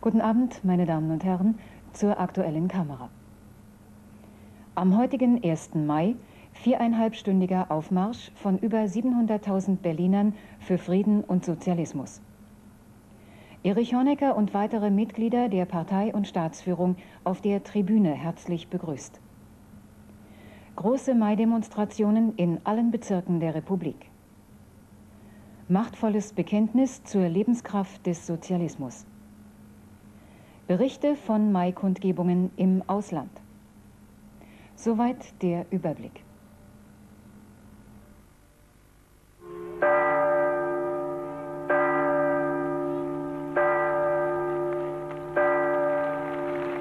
Guten Abend, meine Damen und Herren, zur aktuellen Kamera. Am heutigen 1. Mai viereinhalbstündiger Aufmarsch von über 700.000 Berlinern für Frieden und Sozialismus. Erich Honecker und weitere Mitglieder der Partei und Staatsführung auf der Tribüne herzlich begrüßt. Große Mai-Demonstrationen in allen Bezirken der Republik. Machtvolles Bekenntnis zur Lebenskraft des Sozialismus. Berichte von Mai-Kundgebungen im Ausland. Soweit der Überblick.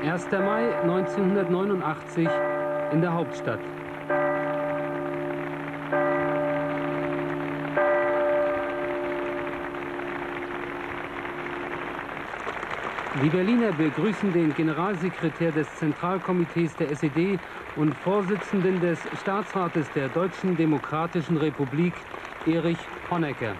Erster Mai 1989 in der Hauptstadt. Die Berliner begrüßen den Generalsekretär des Zentralkomitees der SED und Vorsitzenden des Staatsrates der Deutschen Demokratischen Republik, Erich Honecker.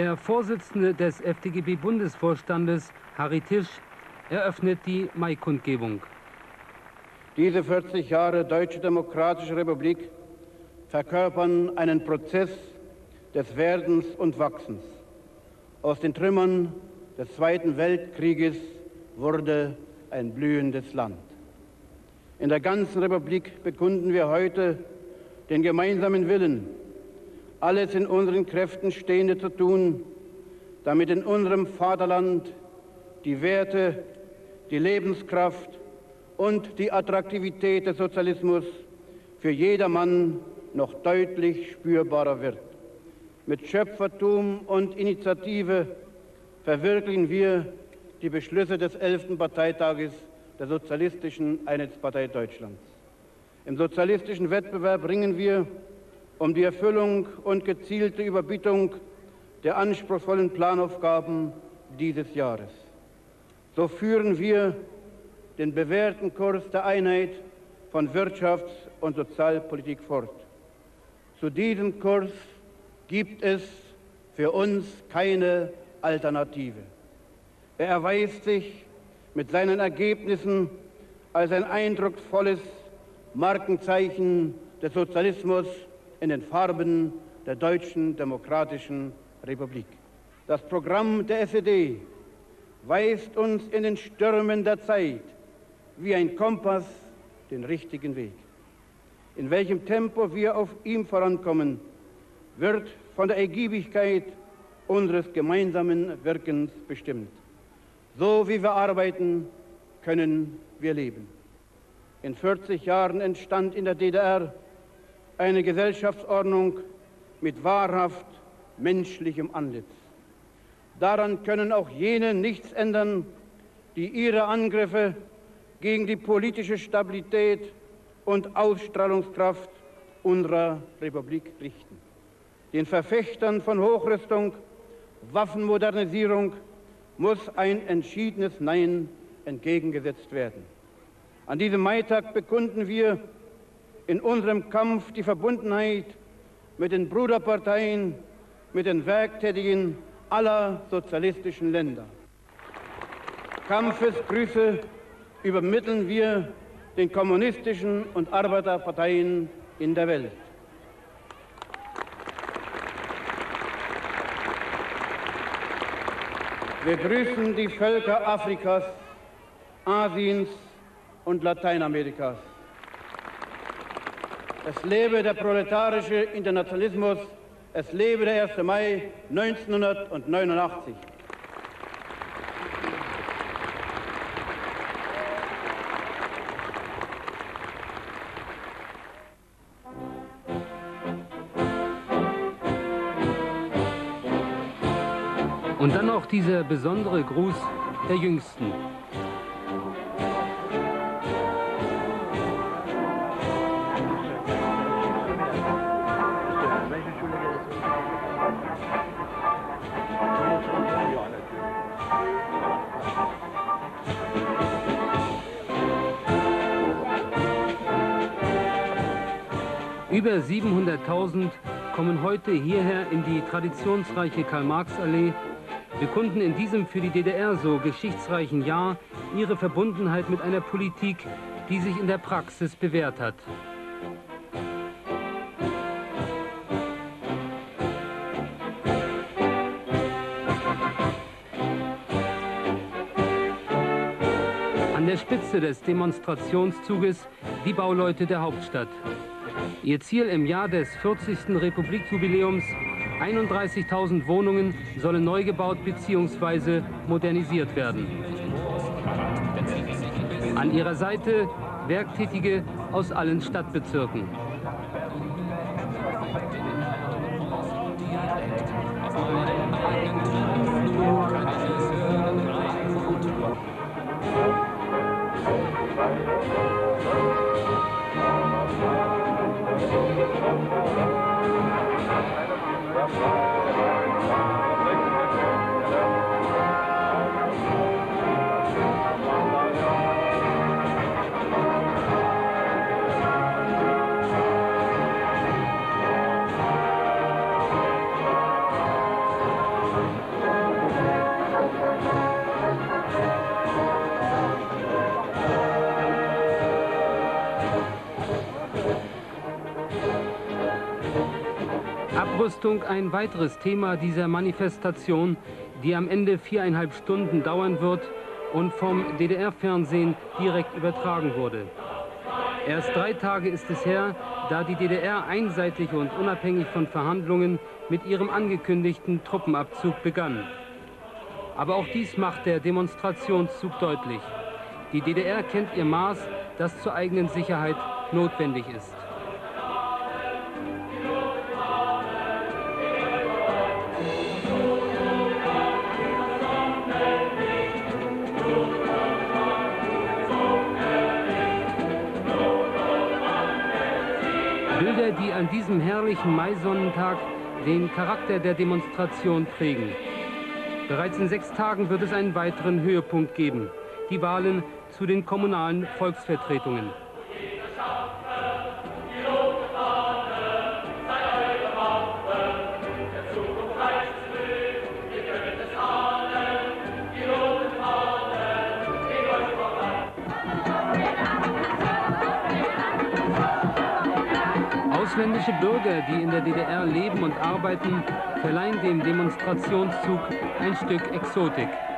Der Vorsitzende des FDGB-Bundesvorstandes, Harry Tisch, eröffnet die Mai-Kundgebung. Diese 40 Jahre Deutsche Demokratische Republik verkörpern einen Prozess des Werdens und Wachsens. Aus den Trümmern des Zweiten Weltkrieges wurde ein blühendes Land. In der ganzen Republik bekunden wir heute den gemeinsamen Willen, alles in unseren Kräften Stehende zu tun, damit in unserem Vaterland die Werte, die Lebenskraft und die Attraktivität des Sozialismus für jedermann noch deutlich spürbarer wird. Mit Schöpfertum und Initiative verwirklichen wir die Beschlüsse des 11. Parteitages der Sozialistischen Einheitspartei Deutschlands. Im sozialistischen Wettbewerb ringen wir um die Erfüllung und gezielte Überbietung der anspruchsvollen Planaufgaben dieses Jahres. So führen wir den bewährten Kurs der Einheit von Wirtschafts- und Sozialpolitik fort. Zu diesem Kurs gibt es für uns keine Alternative. Er erweist sich mit seinen Ergebnissen als ein eindrucksvolles Markenzeichen des Sozialismus in den Farben der Deutschen Demokratischen Republik. Das Programm der SED weist uns in den Stürmen der Zeit wie ein Kompass den richtigen Weg. In welchem Tempo wir auf ihm vorankommen, wird von der Ergiebigkeit unseres gemeinsamen Wirkens bestimmt. So wie wir arbeiten, können wir leben. In 40 Jahren entstand in der DDR eine Gesellschaftsordnung mit wahrhaft menschlichem Antlitz. Daran können auch jene nichts ändern, die ihre Angriffe gegen die politische Stabilität und Ausstrahlungskraft unserer Republik richten. Den Verfechtern von Hochrüstung, Waffenmodernisierung muss ein entschiedenes Nein entgegengesetzt werden. An diesem Maitag bekunden wir in unserem Kampf die Verbundenheit mit den Bruderparteien, mit den Werktätigen aller sozialistischen Länder. Kampfesgrüße übermitteln wir den kommunistischen und Arbeiterparteien in der Welt. Wir grüßen die Völker Afrikas, Asiens und Lateinamerikas. Es lebe der proletarische Internationalismus, es lebe der 1. Mai 1989. Und dann noch dieser besondere Gruß der Jüngsten. 700.000 kommen heute hierher in die traditionsreiche Karl-Marx-Allee, bekunden in diesem für die DDR so geschichtsreichen Jahr ihre Verbundenheit mit einer Politik, die sich in der Praxis bewährt hat. An der Spitze des Demonstrationszuges die Bauleute der Hauptstadt. Ihr Ziel im Jahr des 40. Republikjubiläums 31.000 Wohnungen sollen neu gebaut bzw. modernisiert werden. An ihrer Seite Werktätige aus allen Stadtbezirken. Abrüstung ein weiteres Thema dieser Manifestation, die am Ende viereinhalb Stunden dauern wird und vom DDR-Fernsehen direkt übertragen wurde. Erst drei Tage ist es her, da die DDR einseitig und unabhängig von Verhandlungen mit ihrem angekündigten Truppenabzug begann. Aber auch dies macht der Demonstrationszug deutlich. Die DDR kennt ihr Maß, das zur eigenen Sicherheit notwendig ist. Die an diesem herrlichen Maisonnentag den Charakter der Demonstration prägen. Bereits in sechs Tagen wird es einen weiteren Höhepunkt geben, die Wahlen zu den kommunalen Volksvertretungen. Ausländische Bürger, die in der DDR leben und arbeiten, verleihen dem Demonstrationszug ein Stück Exotik.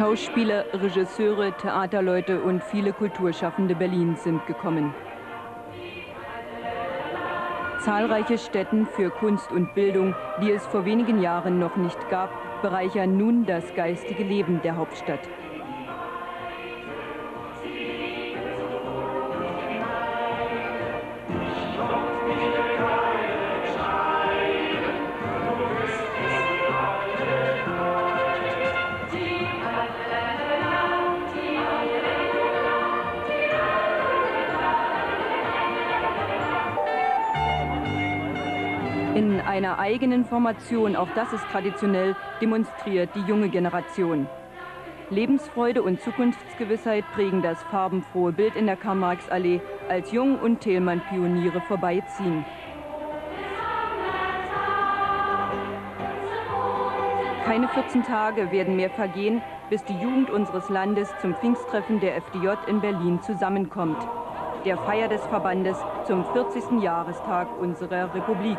Schauspieler, Regisseure, Theaterleute und viele Kulturschaffende Berlins sind gekommen. Zahlreiche Stätten für Kunst und Bildung, die es vor wenigen Jahren noch nicht gab, bereichern nun das geistige Leben der Hauptstadt. Eigenen Formation, auch das ist traditionell, demonstriert die junge Generation. Lebensfreude und Zukunftsgewissheit prägen das farbenfrohe Bild in der Karl-Marx-Allee, als Jung und Thälmann Pioniere vorbeiziehen. Keine 14 Tage werden mehr vergehen, bis die Jugend unseres Landes zum Pfingsttreffen der FDJ in Berlin zusammenkommt. Der Feier des Verbandes zum 40. Jahrestag unserer Republik.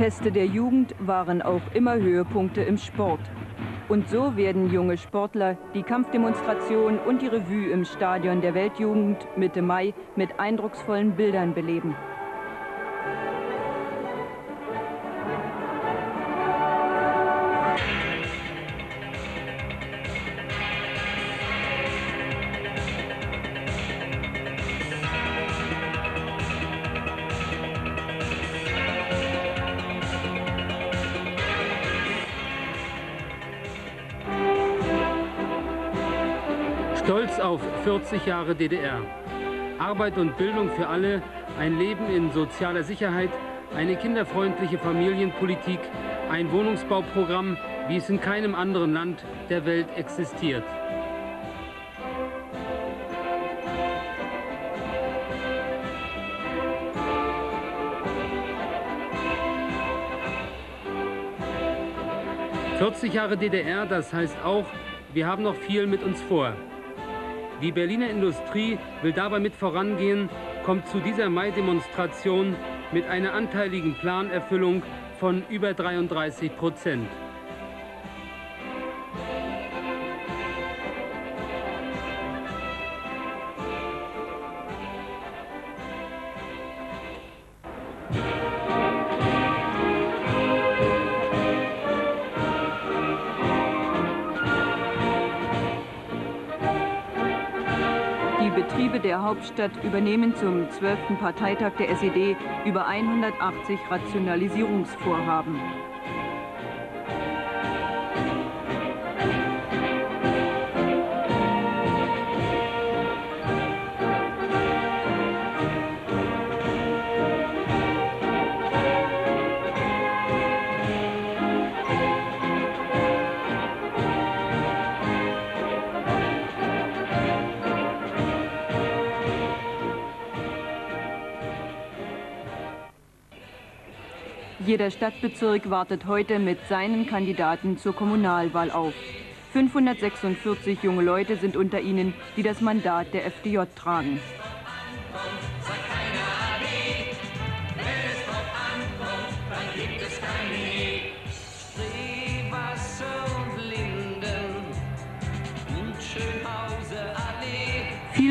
Feste der Jugend waren auch immer Höhepunkte im Sport. Und so werden junge Sportler die Kampfdemonstration und die Revue im Stadion der Weltjugend Mitte Mai mit eindrucksvollen Bildern beleben. 40 Jahre DDR. Arbeit und Bildung für alle, ein Leben in sozialer Sicherheit, eine kinderfreundliche Familienpolitik, ein Wohnungsbauprogramm, wie es in keinem anderen Land der Welt existiert. 40 Jahre DDR, das heißt auch, wir haben noch viel mit uns vor. Die Berliner Industrie will dabei mit vorangehen, kommt zu dieser Mai-Demonstration mit einer anteiligen Planerfüllung von über 33 Prozent. Hauptstadt übernehmen zum 12. Parteitag der SED über 180 Rationalisierungsvorhaben. Jeder Stadtbezirk wartet heute mit seinen Kandidaten zur Kommunalwahl auf. 546 junge Leute sind unter ihnen, die das Mandat der FDJ tragen.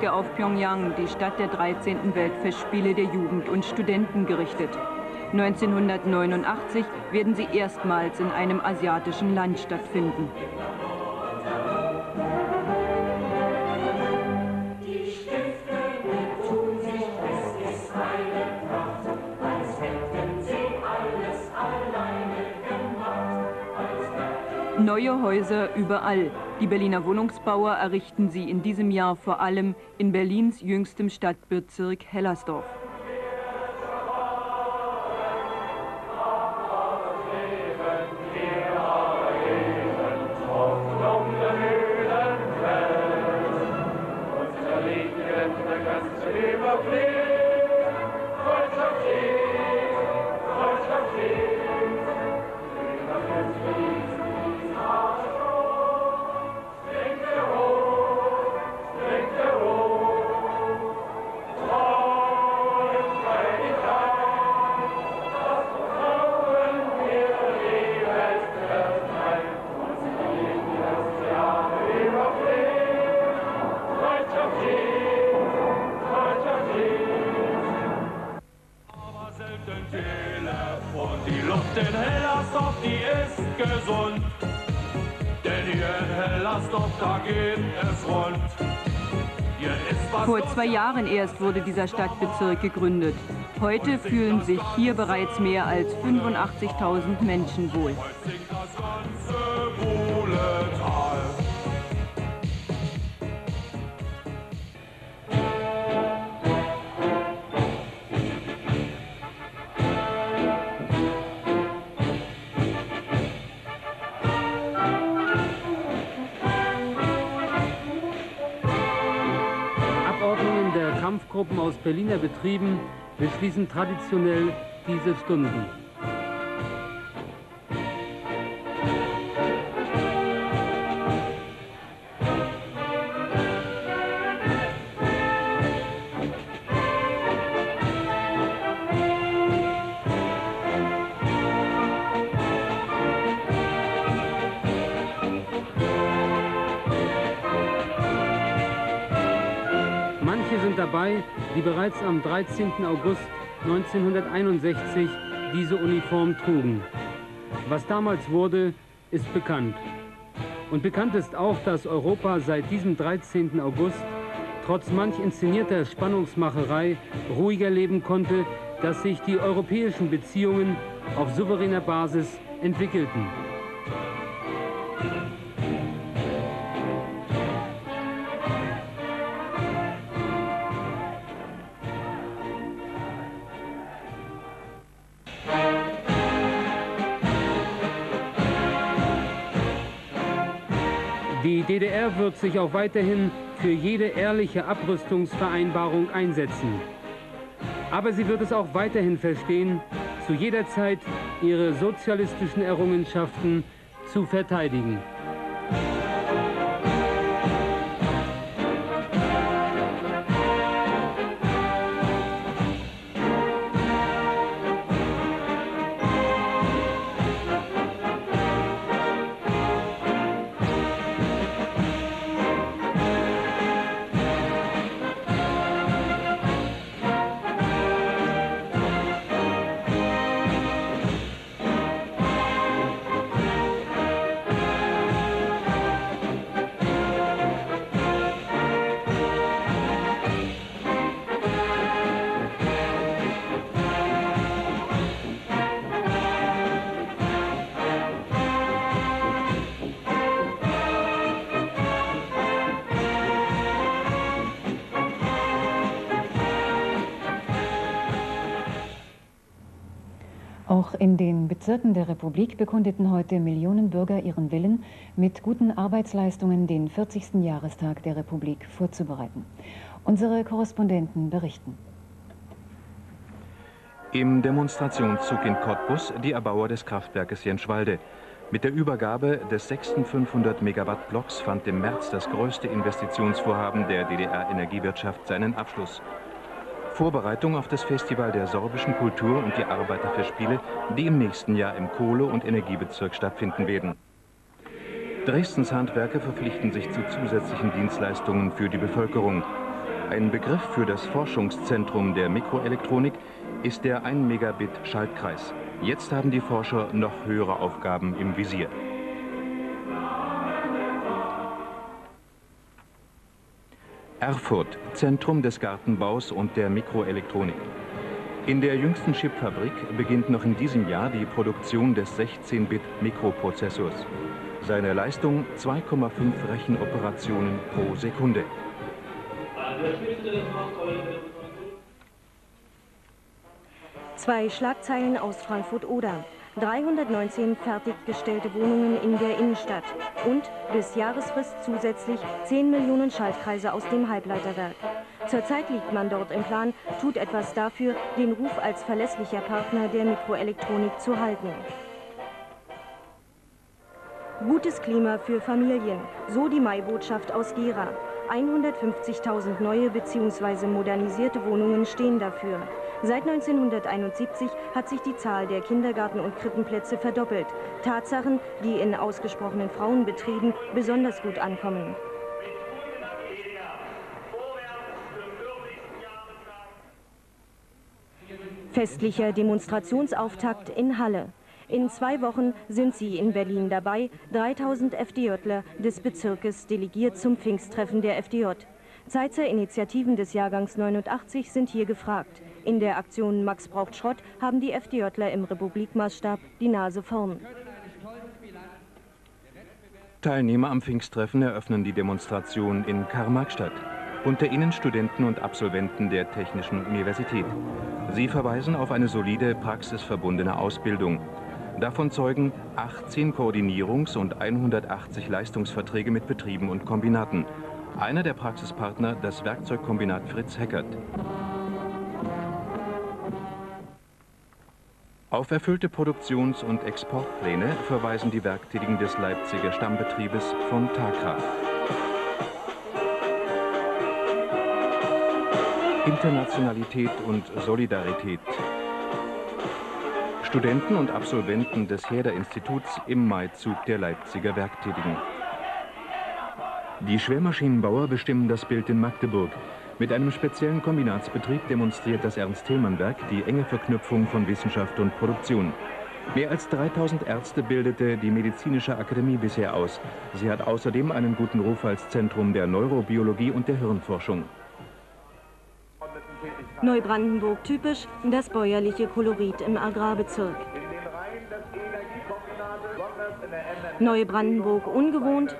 Blicke auf Pyongyang, die Stadt der 13. Weltfestspiele der Jugend und Studenten, gerichtet. 1989 werden sie erstmals in einem asiatischen Land stattfinden. Neue Häuser überall. Die Berliner Wohnungsbauer errichten sie in diesem Jahr vor allem in Berlins jüngstem Stadtbezirk Hellersdorf. Vor zwei Jahren erst wurde dieser Stadtbezirk gegründet. Heute fühlen sich hier bereits mehr als 85.000 Menschen wohl. Berliner Betrieben beschließen traditionell diese Stunden. dabei, die bereits am 13. August 1961 diese Uniform trugen. Was damals wurde, ist bekannt. Und bekannt ist auch, dass Europa seit diesem 13. August trotz manch inszenierter Spannungsmacherei ruhiger leben konnte, dass sich die europäischen Beziehungen auf souveräner Basis entwickelten. Die DDR wird sich auch weiterhin für jede ehrliche Abrüstungsvereinbarung einsetzen. Aber sie wird es auch weiterhin verstehen, zu jeder Zeit ihre sozialistischen Errungenschaften zu verteidigen. In den Bezirken der Republik bekundeten heute Millionen Bürger ihren Willen, mit guten Arbeitsleistungen den 40. Jahrestag der Republik vorzubereiten. Unsere Korrespondenten berichten. Im Demonstrationszug in Cottbus die Erbauer des Kraftwerkes Jenschwalde. Mit der Übergabe des sechsten 500 Megawatt Blocks fand im März das größte Investitionsvorhaben der DDR-Energiewirtschaft seinen Abschluss. Vorbereitung auf das Festival der sorbischen Kultur und die Arbeiterfestspiele, die im nächsten Jahr im Kohle- und Energiebezirk stattfinden werden. Dresdens Handwerker verpflichten sich zu zusätzlichen Dienstleistungen für die Bevölkerung. Ein Begriff für das Forschungszentrum der Mikroelektronik ist der 1 Megabit Schaltkreis. Jetzt haben die Forscher noch höhere Aufgaben im Visier. Erfurt, Zentrum des Gartenbaus und der Mikroelektronik. In der jüngsten Chipfabrik beginnt noch in diesem Jahr die Produktion des 16-Bit-Mikroprozessors. Seine Leistung 2,5 Rechenoperationen pro Sekunde. Zwei Schlagzeilen aus Frankfurt-Oder. 319 fertiggestellte Wohnungen in der Innenstadt und bis Jahresfrist zusätzlich 10 Millionen Schaltkreise aus dem Halbleiterwerk. Zurzeit liegt man dort im Plan, tut etwas dafür, den Ruf als verlässlicher Partner der Mikroelektronik zu halten. Gutes Klima für Familien, so die Mai-Botschaft aus Gera. 150.000 neue bzw. modernisierte Wohnungen stehen dafür. Seit 1971 hat sich die Zahl der Kindergarten- und Krippenplätze verdoppelt. Tatsachen, die in ausgesprochenen Frauenbetrieben besonders gut ankommen. Festlicher Demonstrationsauftakt in Halle. In zwei Wochen sind Sie in Berlin dabei, 3000 FDJler des Bezirkes delegiert zum Pfingsttreffen der FDJ. Zeitzer Initiativen des Jahrgangs 89 sind hier gefragt. In der Aktion Max braucht Schrott haben die FDJler im Republikmaßstab die Nase vorn. Teilnehmer am Pfingsttreffen eröffnen die Demonstration in Karl-Marx-Stadt. Unter ihnen Studenten und Absolventen der Technischen Universität. Sie verweisen auf eine solide, praxisverbundene Ausbildung. Davon zeugen 18 Koordinierungs- und 180 Leistungsverträge mit Betrieben und Kombinaten. Einer der Praxispartner das Werkzeugkombinat Fritz Heckert. Auf erfüllte Produktions- und Exportpläne verweisen die Werktätigen des Leipziger Stammbetriebes von Takra. Internationalität und Solidarität. Studenten und Absolventen des Herder-Instituts im Maizug der Leipziger Werktätigen. Die Schwermaschinenbauer bestimmen das Bild in Magdeburg. Mit einem speziellen Kombinatsbetrieb demonstriert das Ernst-Thälmann-Werk die enge Verknüpfung von Wissenschaft und Produktion. Mehr als 3000 Ärzte bildete die Medizinische Akademie bisher aus. Sie hat außerdem einen guten Ruf als Zentrum der Neurobiologie und der Hirnforschung. Neubrandenburg typisch, das bäuerliche Kolorit im Agrarbezirk. Neubrandenburg ungewohnt,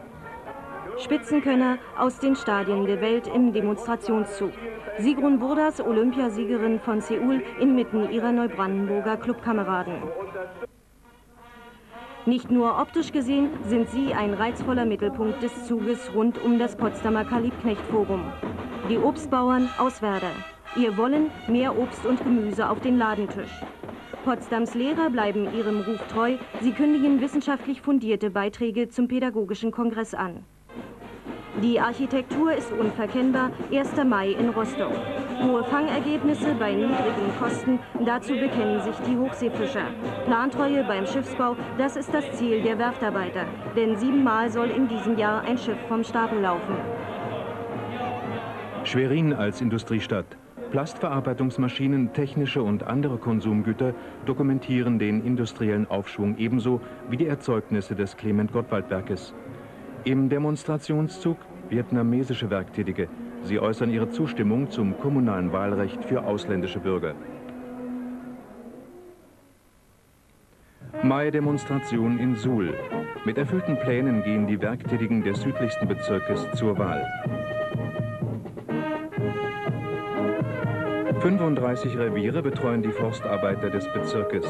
Spitzenkönner aus den Stadien der Welt im Demonstrationszug. Sigrun Burdas, Olympiasiegerin von Seoul, inmitten ihrer Neubrandenburger Clubkameraden. Nicht nur optisch gesehen sind sie ein reizvoller Mittelpunkt des Zuges rund um das Potsdamer Kalibknecht-Forum. Die Obstbauern aus Werder. Ihr wollen mehr Obst und Gemüse auf den Ladentisch. Potsdams Lehrer bleiben ihrem Ruf treu. Sie kündigen wissenschaftlich fundierte Beiträge zum Pädagogischen Kongress an. Die Architektur ist unverkennbar. 1. Mai in Rostock. Hohe Fangergebnisse bei niedrigen Kosten. Dazu bekennen sich die Hochseefischer. Plantreue beim Schiffsbau, das ist das Ziel der Werftarbeiter. Denn siebenmal soll in diesem Jahr ein Schiff vom Stapel laufen. Schwerin als Industriestadt. Plastverarbeitungsmaschinen, technische und andere Konsumgüter dokumentieren den industriellen Aufschwung ebenso wie die Erzeugnisse des Clement-Gottwald-Werkes. Im Demonstrationszug vietnamesische Werktätige. Sie äußern ihre Zustimmung zum kommunalen Wahlrecht für ausländische Bürger. Mai-Demonstration in Suhl. Mit erfüllten Plänen gehen die Werktätigen des südlichsten Bezirkes zur Wahl. 35 Reviere betreuen die Forstarbeiter des Bezirkes.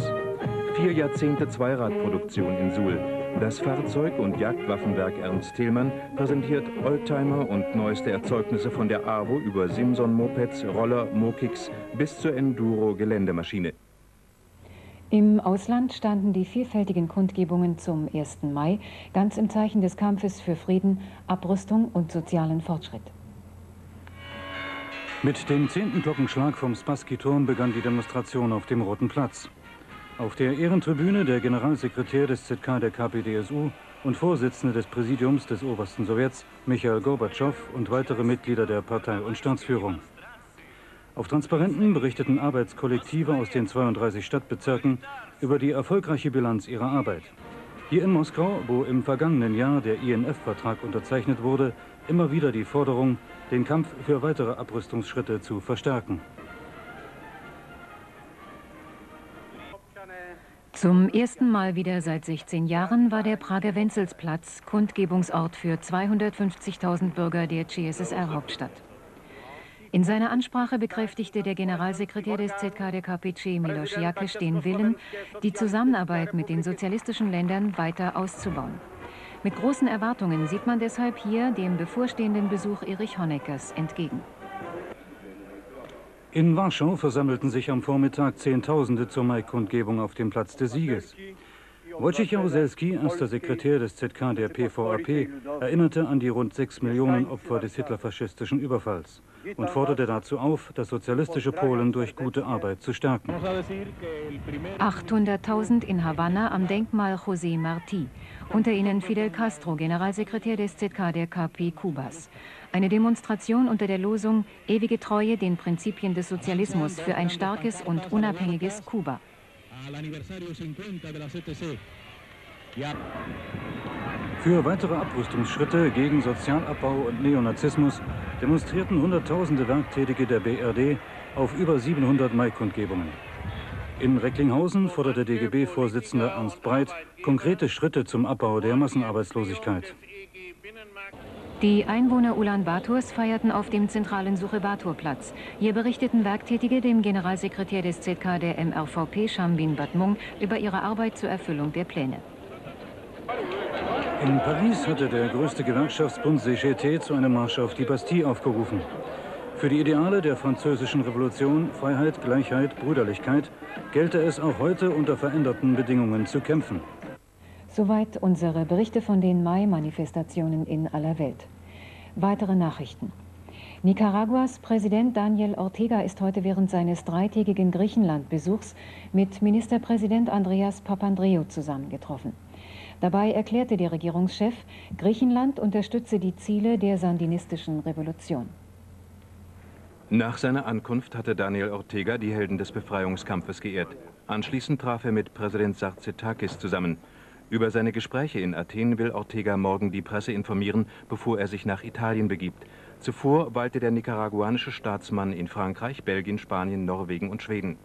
Vier Jahrzehnte Zweiradproduktion in Suhl. Das Fahrzeug- und Jagdwaffenwerk Ernst Thälmann präsentiert Oldtimer und neueste Erzeugnisse von der AWO über Simson-Mopeds, Roller, Mokicks bis zur Enduro-Geländemaschine. Im Ausland standen die vielfältigen Kundgebungen zum 1. Mai ganz im Zeichen des Kampfes für Frieden, Abrüstung und sozialen Fortschritt. Mit dem zehnten Glockenschlag vom Spassky-Turm begann die Demonstration auf dem Roten Platz. Auf der Ehrentribüne der Generalsekretär des ZK der KPDSU und Vorsitzende des Präsidiums des Obersten Sowjets, Michael Gorbatschow und weitere Mitglieder der Partei und Staatsführung. Auf Transparenten berichteten Arbeitskollektive aus den 32 Stadtbezirken über die erfolgreiche Bilanz ihrer Arbeit. Hier in Moskau, wo im vergangenen Jahr der INF-Vertrag unterzeichnet wurde, immer wieder die Forderung, den Kampf für weitere Abrüstungsschritte zu verstärken. Zum ersten Mal wieder seit 16 Jahren war der Prager Wenzelsplatz Kundgebungsort für 250.000 Bürger der CSSR-Hauptstadt. In seiner Ansprache bekräftigte der Generalsekretär des ZK KPC, Milos Jakisch, den Willen, die Zusammenarbeit mit den sozialistischen Ländern weiter auszubauen. Mit großen Erwartungen sieht man deshalb hier dem bevorstehenden Besuch Erich Honeckers entgegen. In Warschau versammelten sich am Vormittag Zehntausende zur Maikundgebung auf dem Platz des Sieges. Wojciech Jaruzelski, erster Sekretär des ZK der PVAP, erinnerte an die rund sechs Millionen Opfer des hitlerfaschistischen Überfalls und forderte dazu auf, das sozialistische Polen durch gute Arbeit zu stärken. 800.000 in Havanna am Denkmal José Martí. Unter ihnen Fidel Castro, Generalsekretär des ZK der KP Kubas. Eine Demonstration unter der Losung Ewige Treue den Prinzipien des Sozialismus für ein starkes und unabhängiges Kuba. Für weitere Abrüstungsschritte gegen Sozialabbau und Neonazismus demonstrierten Hunderttausende Werktätige der BRD auf über 700 Maikundgebungen. In Recklinghausen forderte DGB-Vorsitzender Ernst Breit konkrete Schritte zum Abbau der Massenarbeitslosigkeit. Die Einwohner Ulan-Bators feierten auf dem zentralen Suche-Bator-Platz. Hier berichteten Werktätige dem Generalsekretär des ZK der MRVP, Shambin Batmung, über ihre Arbeit zur Erfüllung der Pläne. In Paris hatte der größte Gewerkschaftsbund CGT zu einem Marsch auf die Bastille aufgerufen. Für die Ideale der französischen Revolution, Freiheit, Gleichheit, Brüderlichkeit, gelte es auch heute unter veränderten Bedingungen zu kämpfen. Soweit unsere Berichte von den Mai-Manifestationen in aller Welt. Weitere Nachrichten. Nicaraguas Präsident Daniel Ortega ist heute während seines dreitägigen Griechenland-Besuchs mit Ministerpräsident Andreas Papandreou zusammengetroffen. Dabei erklärte der Regierungschef, Griechenland unterstütze die Ziele der sandinistischen Revolution. Nach seiner Ankunft hatte Daniel Ortega die Helden des Befreiungskampfes geehrt. Anschließend traf er mit Präsident Sarzetakis zusammen. Über seine Gespräche in Athen will Ortega morgen die Presse informieren, bevor er sich nach Italien begibt. Zuvor weilte der nicaraguanische Staatsmann in Frankreich, Belgien, Spanien, Norwegen und Schweden.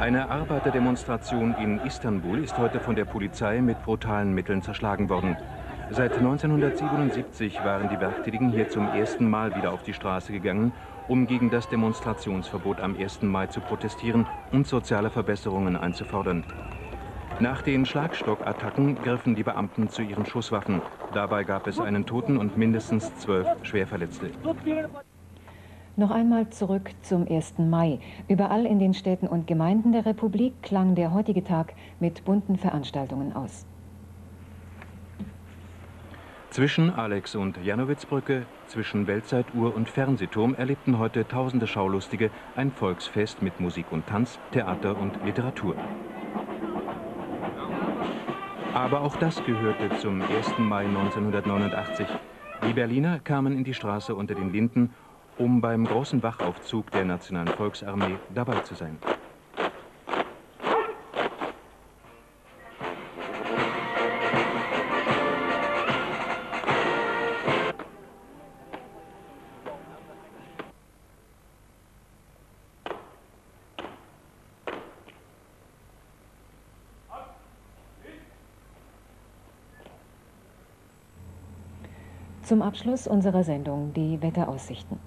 Eine Arbeiterdemonstration in Istanbul ist heute von der Polizei mit brutalen Mitteln zerschlagen worden. Seit 1977 waren die Werktätigen hier zum ersten Mal wieder auf die Straße gegangen, um gegen das Demonstrationsverbot am 1. Mai zu protestieren und soziale Verbesserungen einzufordern. Nach den Schlagstockattacken griffen die Beamten zu ihren Schusswaffen. Dabei gab es einen Toten und mindestens zwölf Schwerverletzte. Noch einmal zurück zum 1. Mai. Überall in den Städten und Gemeinden der Republik klang der heutige Tag mit bunten Veranstaltungen aus. Zwischen Alex- und Janowitzbrücke, zwischen Weltzeituhr und Fernsehturm erlebten heute tausende Schaulustige ein Volksfest mit Musik und Tanz, Theater und Literatur. Aber auch das gehörte zum 1. Mai 1989. Die Berliner kamen in die Straße unter den Linden, um beim großen Wachaufzug der Nationalen Volksarmee dabei zu sein. Zum Abschluss unserer Sendung die Wetteraussichten.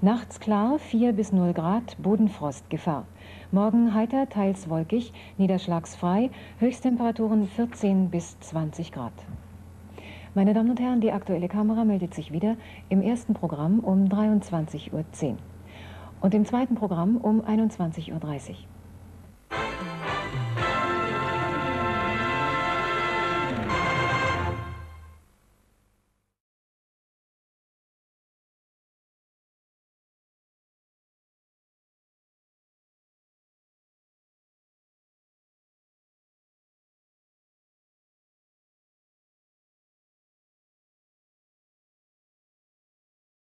Nachts klar, 4 bis 0 Grad, Bodenfrostgefahr. Morgen heiter, teils wolkig, niederschlagsfrei, Höchsttemperaturen 14 bis 20 Grad. Meine Damen und Herren, die aktuelle Kamera meldet sich wieder im ersten Programm um 23.10 Uhr und im zweiten Programm um 21.30 Uhr.